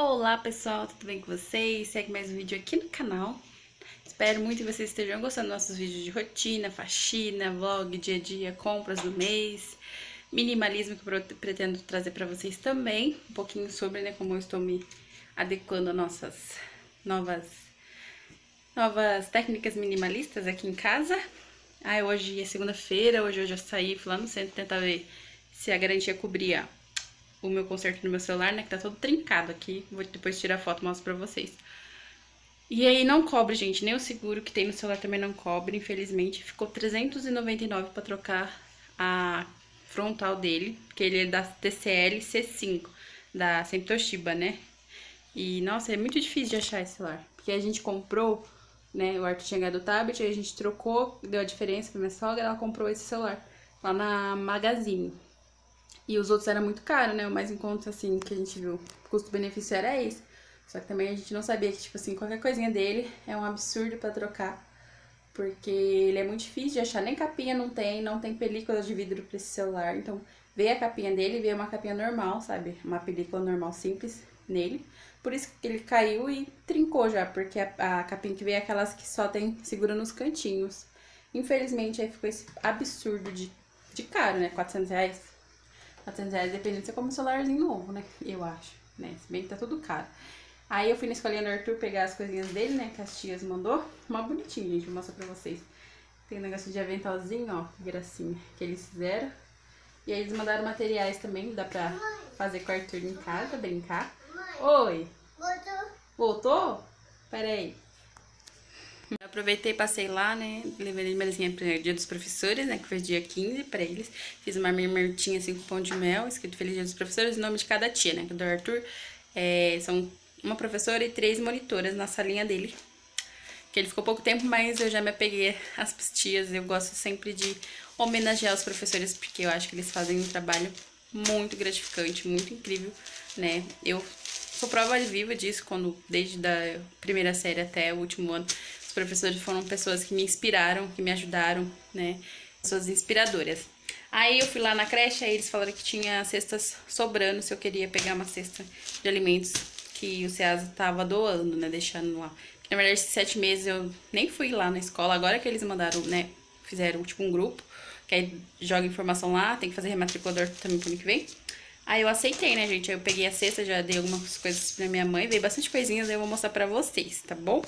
Olá pessoal, tudo bem com vocês? Segue mais um vídeo aqui no canal. Espero muito que vocês estejam gostando dos nossos vídeos de rotina, faxina, vlog, dia a dia, compras do mês, minimalismo que eu pretendo trazer para vocês também, um pouquinho sobre né, como eu estou me adequando a nossas novas, novas técnicas minimalistas aqui em casa. Ah, hoje é segunda-feira, hoje eu já saí, lá no centro tentar ver se a garantia cobria o meu conserto no meu celular, né? Que tá todo trincado aqui. Vou depois tirar foto e mostro pra vocês. E aí não cobre, gente. Nem o seguro que tem no celular também não cobre, infelizmente. Ficou 399 pra trocar a frontal dele. Que ele é da TCL C5, da sempre Toshiba, né? E, nossa, é muito difícil de achar esse celular. Porque a gente comprou, né? O Arthur tinha ganhado o tablet, aí a gente trocou, deu a diferença pra minha sogra, ela comprou esse celular lá na Magazine. E os outros eram muito caros, né? O mais em conta, assim, que a gente viu, custo-benefício era esse. Só que também a gente não sabia que, tipo assim, qualquer coisinha dele é um absurdo pra trocar. Porque ele é muito difícil de achar, nem capinha não tem, não tem película de vidro pra esse celular. Então, veio a capinha dele, veio uma capinha normal, sabe? Uma película normal simples nele. Por isso que ele caiu e trincou já, porque a, a capinha que veio é aquelas que só tem segura nos cantinhos. Infelizmente, aí ficou esse absurdo de, de caro, né? 400 reais. 400 reais, dependendo se você compra um celularzinho novo, né? Eu acho, né? Se bem que tá tudo caro. Aí eu fui na escolinha do Arthur pegar as coisinhas dele, né? Que as tias mandou. Mó bonitinho, gente. Vou mostrar pra vocês. Tem um negócio de aventalzinho, ó. Que gracinha. Que eles fizeram. E aí eles mandaram materiais também. Dá pra fazer com o Arthur em casa, brincar. Oi. Voltou. Voltou? Pera aí. Eu aproveitei, passei lá, né? Levei melezinha pro dia dos professores, né? Que foi dia 15 pra eles. Fiz uma mermertinha assim com pão de mel, escrito Feliz Dia dos Professores, o nome de cada tia, né? Do Arthur. É, são uma professora e três monitoras na salinha dele. Que ele ficou pouco tempo, mas eu já me apeguei às tias. Eu gosto sempre de homenagear os professores, porque eu acho que eles fazem um trabalho muito gratificante, muito incrível, né? Eu sou prova viva disso, quando desde a primeira série até o último ano professores foram pessoas que me inspiraram, que me ajudaram, né? Pessoas inspiradoras. Aí eu fui lá na creche, aí eles falaram que tinha cestas sobrando, se eu queria pegar uma cesta de alimentos que o SEASA tava doando, né? Deixando lá. Na verdade, esses sete meses eu nem fui lá na escola, agora que eles mandaram, né? Fizeram tipo um grupo, que aí joga informação lá, tem que fazer rematriculador também pro ano que vem. Aí eu aceitei, né, gente? Aí eu peguei a cesta, já dei algumas coisas pra minha mãe, veio bastante coisinhas, aí eu vou mostrar pra vocês, tá bom?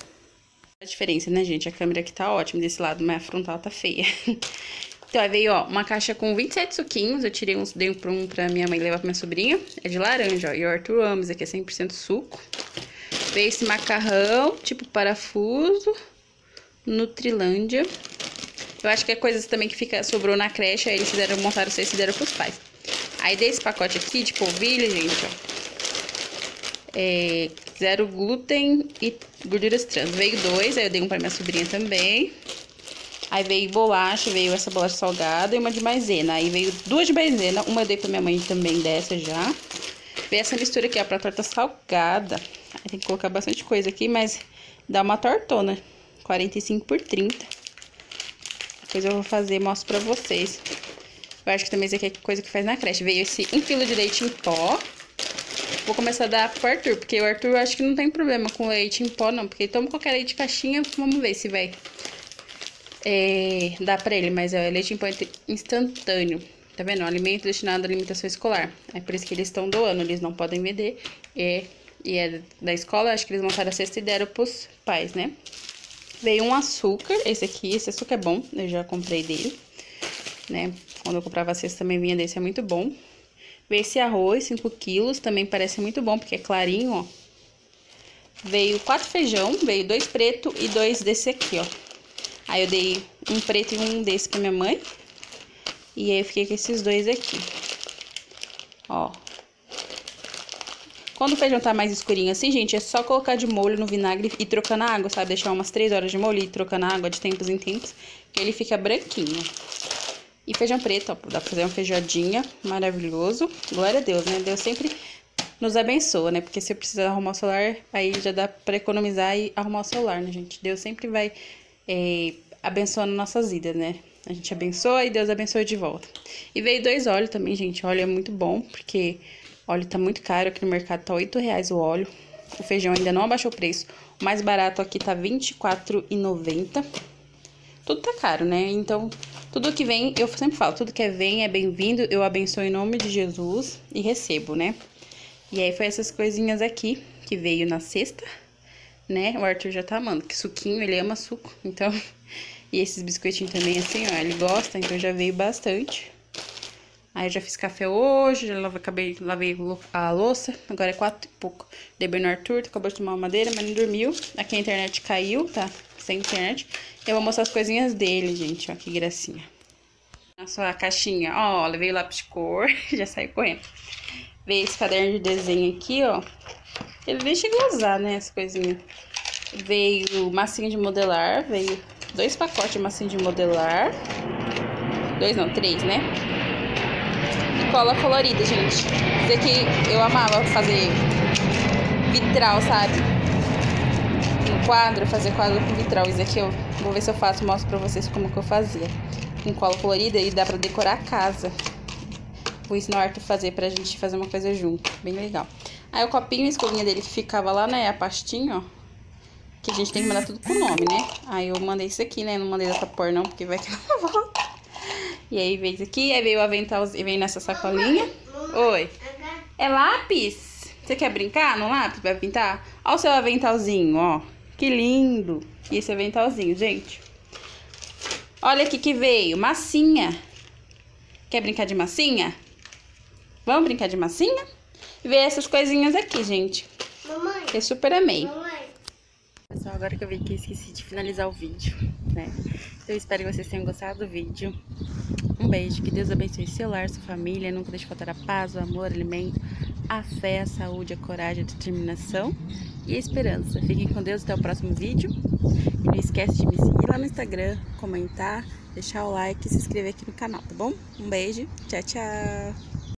A diferença, né, gente? A câmera aqui tá ótima desse lado, mas a frontal tá feia. então, aí veio, ó, uma caixa com 27 suquinhos. Eu tirei uns, dei um pra minha mãe levar pra minha sobrinha. É de laranja, ó. E o Arthur ama, aqui é 100% suco. Veio esse macarrão, tipo parafuso. Nutrilândia. Eu acho que é coisas também que fica, sobrou na creche. Aí eles fizeram, montaram isso e deram pros pais. Aí dei esse pacote aqui de polvilho, gente, ó. É, zero glúten e gorduras trans. Veio dois, aí eu dei um pra minha sobrinha também. Aí veio bolacha, veio essa bolacha salgada e uma de maisena. Aí veio duas de maisena, uma eu dei pra minha mãe também dessa já. Veio essa mistura aqui, ó, pra torta salgada. Aí tem que colocar bastante coisa aqui, mas dá uma tortona. 45 por 30. Depois eu vou fazer e mostro pra vocês. Eu acho que também isso aqui é coisa que faz na creche. Veio esse 1 kg de leite em pó. Vou começar a dar pro Arthur, porque o Arthur acho que não tem problema com leite em pó, não. Porque ele toma qualquer leite de caixinha, vamos ver se vai é, dar pra ele. Mas é leite em pó instantâneo. Tá vendo? alimento destinado à alimentação escolar. É por isso que eles estão doando, eles não podem vender. É, e é da escola, acho que eles montaram a cesta e deram pros pais, né? Veio um açúcar, esse aqui, esse açúcar é bom, eu já comprei dele, né? Quando eu comprava a cesta também vinha desse, é muito bom. Veio esse arroz, 5 quilos, também parece muito bom, porque é clarinho, ó. Veio quatro feijão, veio dois preto e dois desse aqui, ó. Aí eu dei um preto e um desse pra minha mãe. E aí eu fiquei com esses dois aqui. Ó. Quando o feijão tá mais escurinho assim, gente, é só colocar de molho no vinagre e trocando a água, sabe? Deixar umas 3 horas de molho e trocando a água de tempos em tempos, que ele fica branquinho. E feijão preto, ó, dá pra fazer uma feijoadinha maravilhoso. Glória a Deus, né? Deus sempre nos abençoa, né? Porque se eu precisar arrumar o celular, aí já dá pra economizar e arrumar o celular, né, gente? Deus sempre vai é, abençoando nossas vidas, né? A gente abençoa e Deus abençoa de volta. E veio dois óleos também, gente. Óleo é muito bom, porque Óleo tá muito caro, aqui no mercado tá 8 reais o óleo. O feijão ainda não abaixou o preço. O mais barato aqui tá R$24,90. Tudo tá caro, né? Então, tudo que vem, eu sempre falo, tudo que vem é bem-vindo. Eu abençoo em nome de Jesus e recebo, né? E aí foi essas coisinhas aqui que veio na sexta, né? O Arthur já tá amando, que suquinho, ele ama suco, então... E esses biscoitinhos também, assim, ó, ele gosta, então já veio bastante. Aí já fiz café hoje, já acabei, lavei a louça, agora é quatro e pouco. Dei no Arthur, acabou de tomar uma madeira, mas não dormiu. Aqui a internet caiu, tá? Sem internet. Eu vou mostrar as coisinhas dele, gente, ó, que gracinha. Na sua caixinha, ó, levei o lápis de cor, já saiu correndo. Veio esse caderno de desenho aqui, ó. Ele nem chegou a usar, né, as coisinhas. Veio massinha de modelar, veio dois pacotes de massinha de modelar. Dois não, três, né? cola colorida, gente. Isso aqui eu amava fazer vitral, sabe? Quadro, fazer quadro com vitral. Isso aqui eu vou ver se eu faço, mostro pra vocês como que eu fazia. Com cola colorida e dá pra decorar a casa. Vou ensinar o Arthur fazer pra gente fazer uma coisa junto. Bem legal. Aí o copinho e a escovinha dele que ficava lá, né? A pastinha, ó. Que a gente tem que mandar tudo com o nome, né? Aí eu mandei isso aqui, né? Não mandei dessa por não, porque vai que não volta. E aí veio isso aqui, aí veio o avental, veio nessa sacolinha. Oi. É lápis? Você quer brincar no lápis pra pintar? Olha o seu aventalzinho, ó. Que lindo. E esse aventalzinho, gente. Olha aqui que veio, massinha. Quer brincar de massinha? Vamos brincar de massinha? E veio essas coisinhas aqui, gente. Mamãe. Eu super amei. Mamãe. Pessoal, agora que eu vi que esqueci de finalizar o vídeo, né? Então eu espero que vocês tenham gostado do vídeo. Um beijo, que Deus abençoe seu lar, sua família. Nunca deixe faltar a paz, o amor, o alimento, a fé, a saúde, a coragem, a determinação e a esperança. Fiquem com Deus até o próximo vídeo. E não esquece de me seguir lá no Instagram, comentar, deixar o like e se inscrever aqui no canal, tá bom? Um beijo, tchau, tchau!